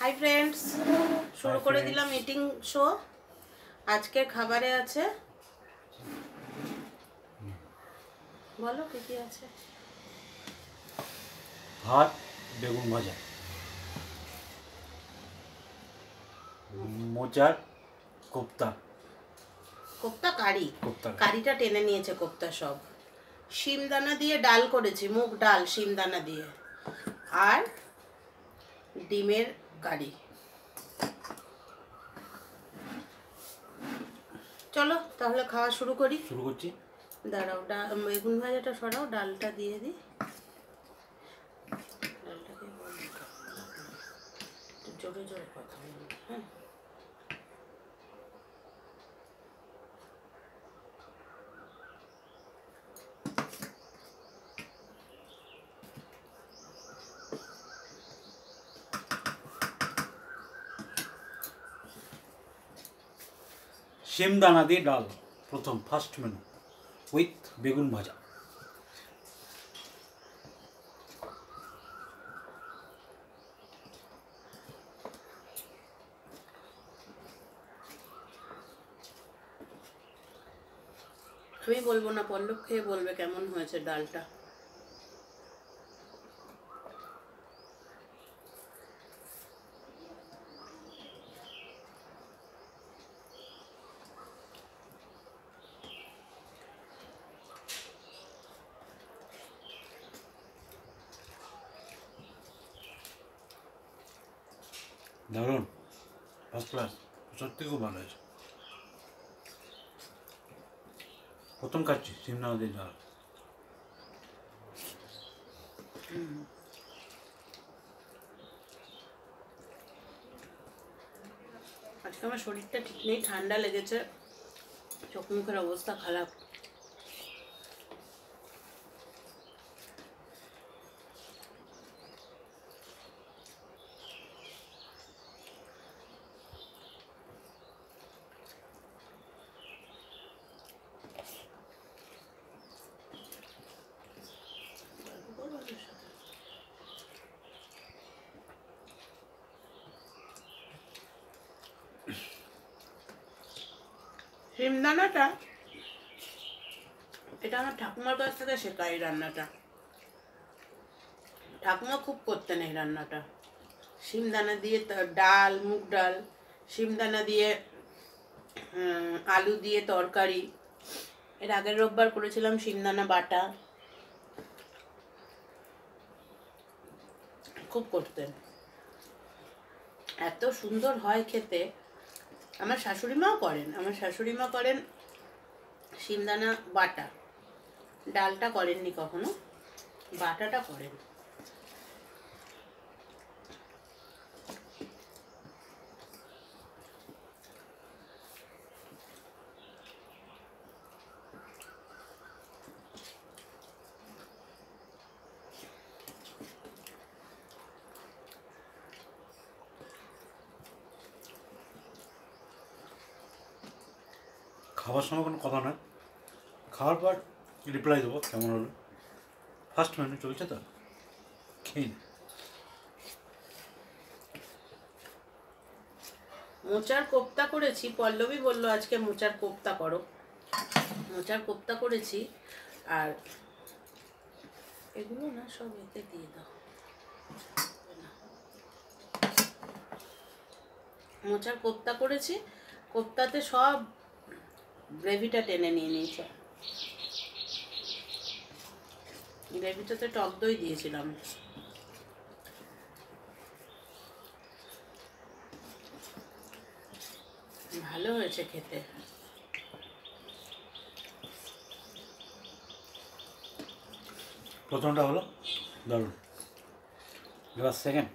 Hi friends শুরু করে দিলাম মিটিং শো আজকের খাবারে আছে। বলো কি কি আছে? ভাত বেগুন ভাজা। মোচার কোপ্তা। কোপ্তা কারি। কারিটা টেনে নিয়েছে কোপ্তা সব। শিমদানা দিয়ে ডাল করেছি মুগ ডাল শিমদানা দিয়ে। আর ডিমের কারি চলো তাহলে খাওয়া শুরু করি। শুরু করছি। দাঁড়াও ডাল বেগুন ভাজাটা সরাও ডালটা দিয়ে দিই। ডালটা দিয়ে জোরে জোরে কথা বলি হ্যাঁ? শিমদানা দিয়ে ডাল, প্রথম ফার্স্ট মেনু উইথ বেগুন ভাজা। আমি বলব না, পল্লব খেয়ে বলবে কেমন হয়েছে ডালটা। দারুণ। ফার্স্ট ক্লাস সত্যি খুব ভালো হয়েছে। প্রথম খাচ্ছি শিমদানা দিয়ে ডাল আজকে আমার শরীরটা ঠিক নেই ঠান্ডা লেগেছে। চোখ মুখের অবস্থা খারাপ। শিমদানাটা এটা আমার ঠাকুমার কাছ থেকে শেখা এই রান্নাটা। ঠাকুমা খুব করতেন এই রান্নাটা। শিমদানা দিয়ে ডাল, মুগ ডাল শিমদানা দিয়ে আলু দিয়ে তরকারি। এর আগের রোববার করেছিলাম শিমদানা বাটা। খুব করতেন। এত সুন্দর হয় খেতে। আমার শাশুড়ি মাও করেন। আমার শাশুড়ি মা করেন সিমদানা বাটা। ডালটা করেননি কখনো। বাটাটা করেন। খাওয়ার সময় কোনো কথা নয়। খাওয়ার পর রিপ্লাই দেবো, কেমন হলো? ফার্স্ট মেনু চলছে তো? খেয়ে। মোচার কোপ্তা করেছি, পল্লবী বলল আজকে মোচার কোপ্তা করো। মোচার কোপ্তা করেছি, আর এগুলো না সব এতে দিয়ে দাও। মোচার কোপ্তা করেছি, কোপ্তাতে সব গ্রেভিটা টেনে নিয়ে নিয়েছে। গ্রেভিটাতে টক দই দিয়েছিলাম। ভালো হয়েছে খেতে। প্রথমটা হলো, দারুণ। এবার সেকেন্ড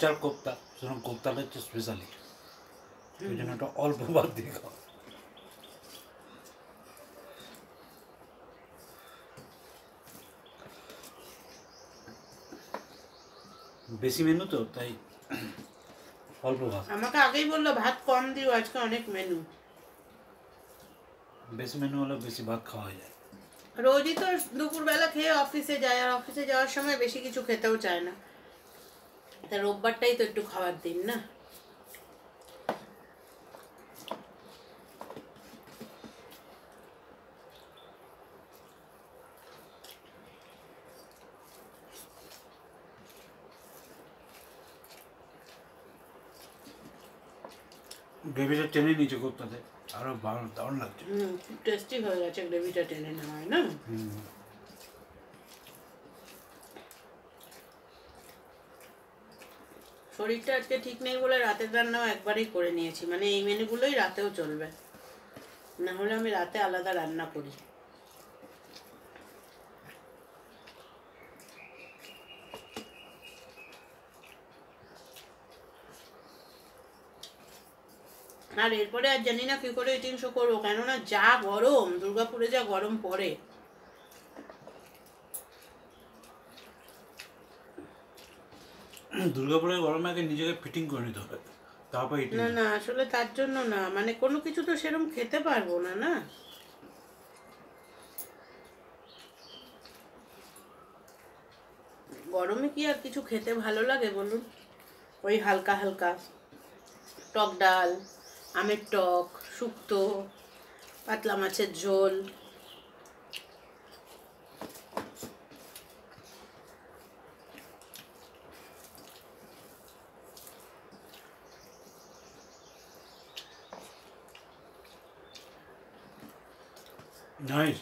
মোচার কোপ্তা সুতরাং কোপ্তাটা হচ্ছে স্পেশালি ওই জন্য একটা অল্প ভাত দিয়ে খাও। বেশি মেনু তো তাই অল্প ভাত। আমাকে আগেই বলল ভাত কম দিও আজকে অনেক মেনু বেশি মেনু হলে বেশি ভাত খাওয়া যায়। রোজই তো দুপুরবেলা খেয়ে অফিসে যায় আর অফিসে যাওয়ার সময় বেশি কিছু খেতেও চায় না। তা রোববারটাই তো একটু খাওয়ার দিন না? গ্রেভিটা টেনে নিচে করতে আরও ভালো দারুণ লাগছে। হুম টেস্টি হয়ে গেছে গ্রেভিটা টেনে নেওয়া হয় না? হুম। শরীরটা আজকে ঠিক নেই বলে রাতের রান্নাও একবারেই করে নিয়েছি। মানে এই মেনুগুলোই রাতেও চলবে। না হলে আমি রাতে আলাদা রান্না করি। আর এরপরে আর জানি না কি করে এই তিনশো করব। কেননা যা গরম, দুর্গাপুরে যা গরম পড়ে। দুর্গাপুরের গরমে আগে নিজেকে ফিটিং করে নিতে হবে। তারপর না না আসলে তার জন্য না। মানে কোনো কিছু তো সেরকম খেতে পারব না না? গরমে কি আর কিছু খেতে ভালো লাগে বলুন? ওই হালকা হালকা। টক ডাল আমের টক শুক্তো পাতলা মাছের ঝোল। নাইস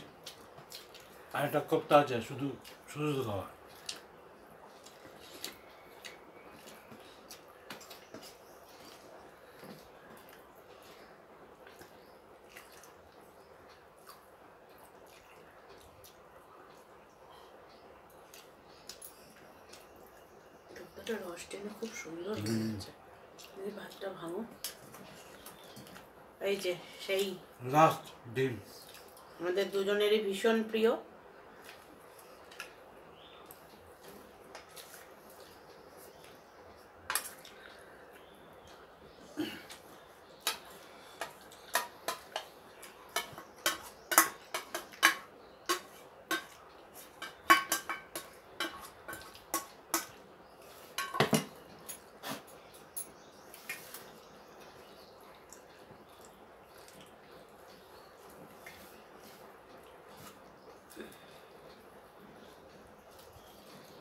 আর একটা কোপ্তা আছে শুধু শুধু শুধু খাওয়া টকটা রস টেনে খুব সুন্দর হয়েছে এই ভাতটা ভাঙো এই যে সেই লাস্ট ডিম আমাদের দুজনেরই ভীষণ প্রিয়।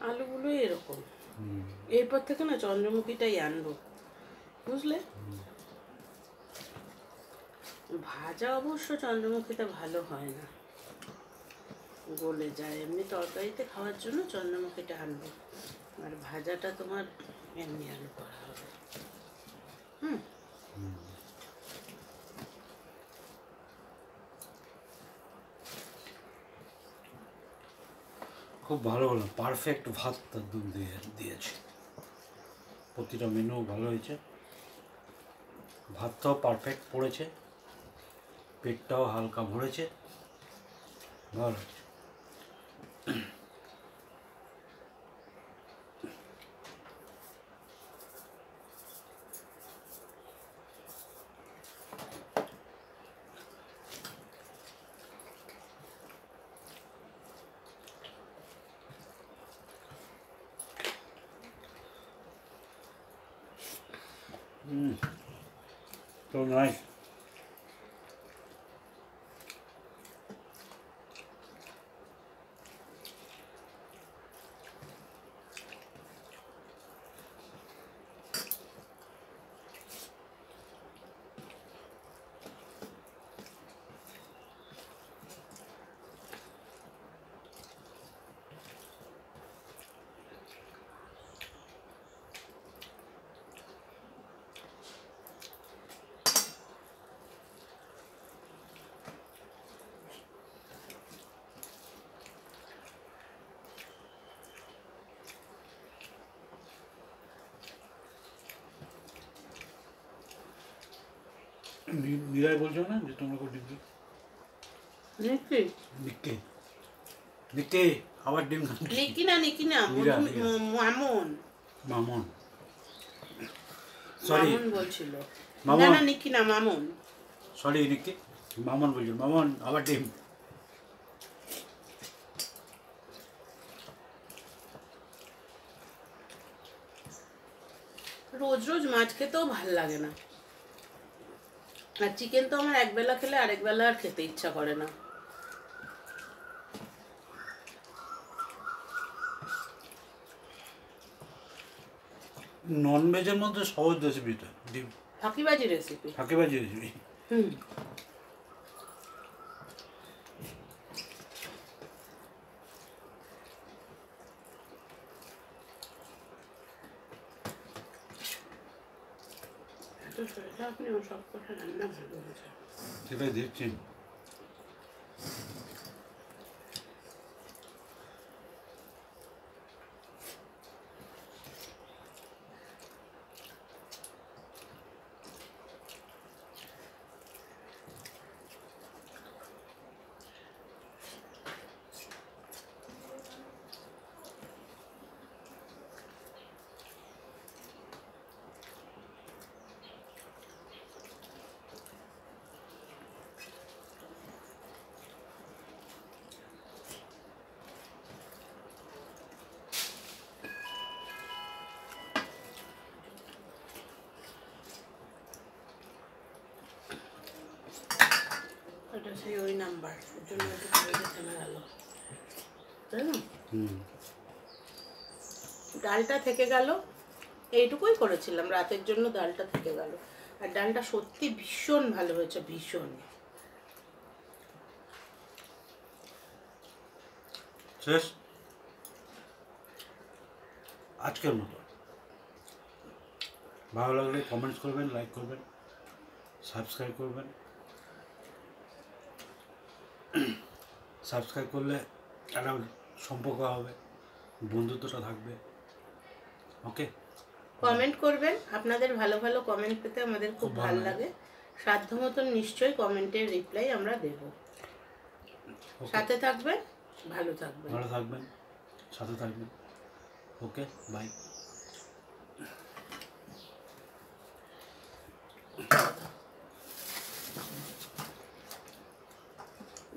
আলুগুলো এরকম। এরপর থেকে না চন্দ্রমুখীটাই আনব। বুঝলে? ভাজা অবশ্য চন্দ্রমুখীটা ভালো হয় না। গলে যায়। এমনি তরকারিতে খাওয়ার জন্য চন্দ্রমুখীটা আনব। আর ভাজাটা তোমার এমনি আলু করা হবে। হুম। খুব ভালো হলো পারফেক্ট ভাত একদম দিয়ে, দিয়েছে। প্রতিটা মেনু ভালো হয়েছে। ভাতটাও পারফেক্ট পড়েছে, পেটটাও হালকা ভরেছে। ভালো Mm. So nice. নি- নিরাই বলছো না যে তোমরা নিকি। নিকে। নিকে আবার ডিম নিকি? না নিকি না মামন। মামন। সরি। মামুন। বলছিল না না নিকি না মামুন। সরি নিকি। মামন বলছি মামন আবার ডিম। রোজ রোজ মাছ খেতেও ভালো লাগে না। আর চিকেন তো আমার একবেলা খেলে আরেক বেলা আর খেতে ইচ্ছা করে না। ননভেজের মধ্যে সহজ রেসিপিটা ডিম। ফাঁকিবাজি রেসিপি ফাঁকিবাজি রেসিপি হুম। এত শরীরটা আপনি সেই ওই নাম্বার? ওর জন্য একটু থেমে গেল তাই না? ডালটা থেকে গেল। এইটুকুই করেছিলাম রাতের জন্য ডালটা থেকে গেল। আর ডালটা সত্যি ভীষণ ভালো হয়েছে ভীষণ। শেষ? আজকের মতো। ভালো লাগলে কমেন্টস করবেন লাইক করবেন সাবস্ক্রাইব করবেন। সাবস্ক্রাইব করলে একটা সম্পর্ক হবে বন্ধুত্বটা থাকবে। ওকে? কমেন্ট করবেন আপনাদের ভালো ভালো কমেন্ট পেতে আমাদের খুব ভালো লাগে। সাধ্য মতন নিশ্চয়ই কমেন্টের রিপ্লাই আমরা দেব। সাথে থাকবেন ভালো থাকবেন। ভালো থাকবেন সাথে থাকবেন। ওকে বাই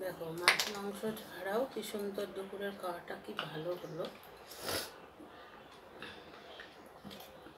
দেখো মাছ মাংস ছাড়াও কি সুন্দর দুপুরের খাওয়াটা কি ভালো হলো?